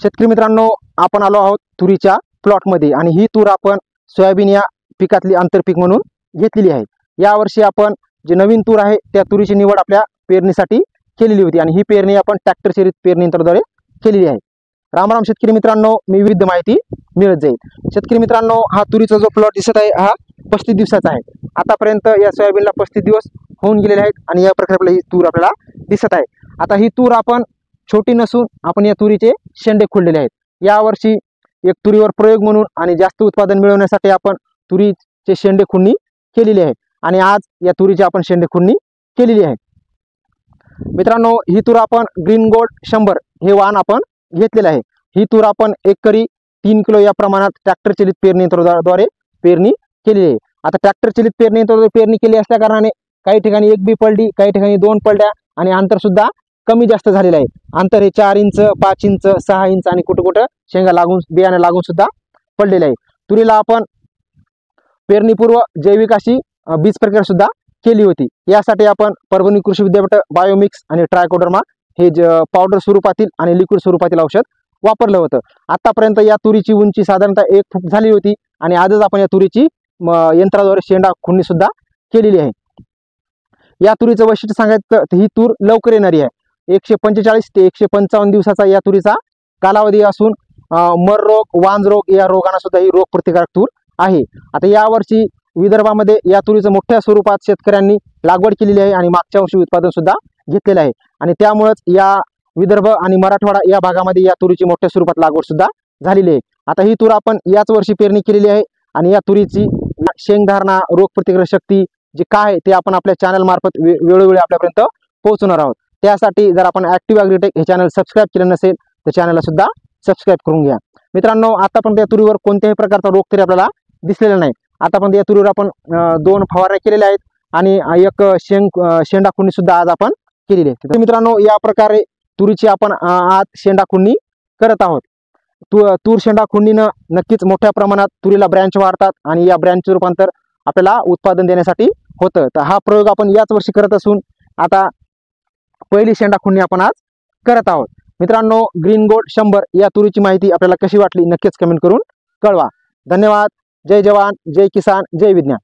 शेतकरी मित्रांनो आपण आलो आहोत तुरीच्या प्लॉटमध्ये आणि ही तूर आपण सोयाबीन या पिकातली आंतरपीक म्हणून घेतलेली आहे. यावर्षी आपण जे नवीन तूर आहे त्या तुरीची निवड आपल्या पेरणीसाठी केलेली होती आणि ही पेरणी आपण ट्रॅक्टर शरीर पेरणी यंत्राद्वारे केलेली आहे. रामराम शेतकरी मित्रांनो मी विविध माहिती मिळत जाईल. शेतकरी मित्रांनो हा तुरीचा जो प्लॉट दिसत आहे हा पस्तीस दिवसाचा आहे. आतापर्यंत या सोयाबीनला पस्तीस दिवस होऊन गेलेले आहेत आणि या प्रकारे आपल्याला ही तूर आपल्याला दिसत आहे. आता ही तूर आपण छोटी नसून आपण या तुरीचे शेंडे खोडलेले आहेत. यावर्षी एक तुरीवर प्रयोग म्हणून आणि जास्त उत्पादन मिळवण्यासाठी आपण तुरीचे शेंडे खुडणी केलेली आहे. आणि आज या तुरीची आपण शेंडे खुडणी केलेली आहे. मित्रांनो ही तूर आपण ग्रीन गोल्ड शंभर हे वाहन आपण घेतलेलं आहे. ही तूर आपण एकरी तीन किलो या प्रमाणात ट्रॅक्टर चलित पेरणी यंत्राद्वारे पेरणी केलेली आहे. आता ट्रॅक्टर चलित पेरणी यंत्राद्वारे पेरणी केली असल्या कारणाने काही ठिकाणी एक बी पलडी काही ठिकाणी दोन पलड्या आणि अंतर सुद्धा कमी जास्त झालेलं आहे. अंतर हे चार इंच पाच इंच सहा इंच आणि कुठं कुठं शेंगा लागून बियाणं लागून सुद्धा पडलेलं आहे. तुरीला आपण पेरणीपूर्व जैविक अशी बीज प्रक्रिया सुद्धा केली होती. यासाठी आपण परभणी कृषी विद्यापीठ बायोमिक्स आणि ट्रायकोडर्मा हे ज पावडर स्वरूपातील आणि लिक्विड स्वरूपातील औषध वापरलं होतं. आतापर्यंत या तुरीची उंची साधारणतः एक फूट झाली होती आणि आजच आपण या तुरीची यंत्राद्वारे शेंडा खुडणी सुद्धा केलेली आहे. या तुरीचं वैशिष्ट्य सांगायचं ही तूर लवकर येणारी आहे. एकशे पंचेचाळीस ते एकशे पंचावन्न दिवसाचा या तुरीचा कालावधी असून मररोग मर रोग वांज रोग या रोगांना सुद्धा ही रोग प्रतिकारक तूर आहे. आता यावर्षी विदर्भामध्ये या तुरीचं मोठ्या स्वरूपात शेतकऱ्यांनी लागवड केलेली आहे आणि मागच्या वर्षी उत्पादन सुद्धा घेतलेलं आहे. आणि त्यामुळेच या विदर्भ आणि मराठवाडा या भागामध्ये या तुरीची मोठ्या स्वरूपात लागवड सुद्धा झालेली आहे. आता ही तूर आपण याच वर्षी पेरणी केलेली आहे आणि या तुरीची शेंगधारणा रोगप्रतिकारक शक्ती जे काय आहे ते आपण आपल्या चॅनल मार्फत वेळोवेळी आपल्यापर्यंत पोहोचवणार आहोत. त्यासाठी जर आपण ॲक्टिव्ह ॲग्रिटेक हे चॅनल सबस्क्राईब केलं नसेल तर चॅनलला सुद्धा सबस्क्राईब करून घ्या. मित्रांनो आतापर्यंत या तुरीवर कोणत्याही प्रकारचा रोग तरी आपल्याला दिसलेला नाही. आतापर्यंत या तुरीवर आपण दोन फवारण्या केलेल्या आहेत आणि एक शेंग शेंडा खुडणी सुद्धा आज आपण केलेली आहे. तर मित्रांनो या प्रकारे तुरीची आपण आज शेंडा खुंडी करत आहोत. तू तूर शेंडा खुंडीनं नक्कीच मोठ्या प्रमाणात तुरीला ब्रँच वाढतात आणि या ब्रँचचं रूपांतर आपल्याला उत्पादन देण्यासाठी होतं. तर हा प्रयोग आपण याच वर्षी करत असून आता पहिली शेंडा खुडणी आपण आज करत आहोत. मित्रांनो ग्रीन गोल्ड शंभर या तुरीची माहिती आपल्याला कशी वाटली नक्कीच कमेंट करून कळवा. धन्यवाद. जय जवान जय किसान जय विज्ञान.